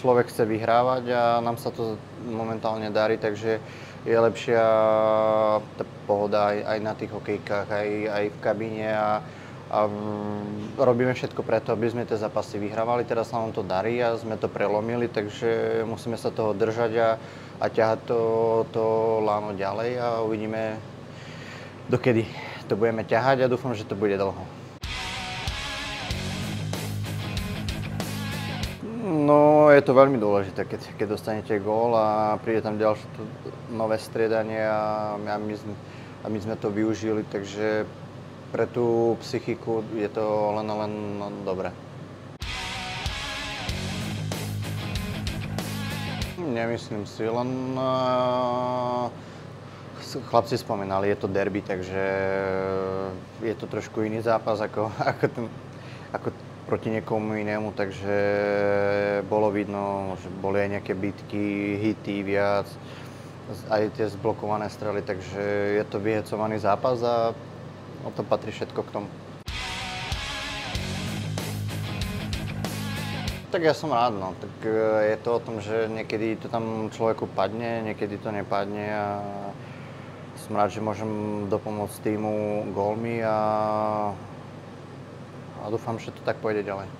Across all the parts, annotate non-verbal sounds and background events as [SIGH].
Človek chce vyhrávať a nám sa to momentálne darí, takže je lepšia tá pohoda aj, aj na tých hokejkách, aj, aj v kabíne a, a robíme všetko preto, aby sme tie zápasy vyhrávali. Teraz sa nám to darí a sme to prelomili, takže musíme sa toho držať a, a ťahať to, to láno ďalej a uvidíme, dokedy to budeme ťahať a dúfam, že to bude dlho. No, je to veľmi dôležité, keď, keď dostanete gól a príde tam ďalšie nové striedanie a, a, my, a my sme to využili, takže pre tú psychiku je to len len dobré. Nemyslím si, len uh, chlapci spomínali, je to derby, takže je to trošku iný zápas ako, [LAUGHS] ako, ten, ako proti niekomu inému, takže bolo vidno, že boli aj nejaké bitky, hity viac, aj tie zblokované strely, takže je to vyhecovaný zápas a o to patrí všetko k tomu. Tak ja som rád, no. Tak e, je to o tom, že niekedy to tam človeku padne, niekedy to nepadne a som rád, že môžem dopomôcť týmu gólmi a a dúfam, že to tak pôjde ďalej.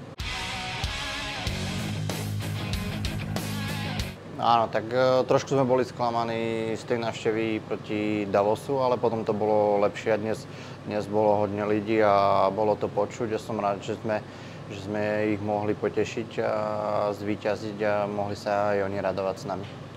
Áno, tak e, trošku sme boli sklamaní z tej návštevy proti Davosu, ale potom to bolo lepšie a dnes, dnes bolo hodne ľudí a bolo to počuť. Ja som rád, že sme, že sme ich mohli potešiť a zvíťaziť a mohli sa aj oni radovať s nami.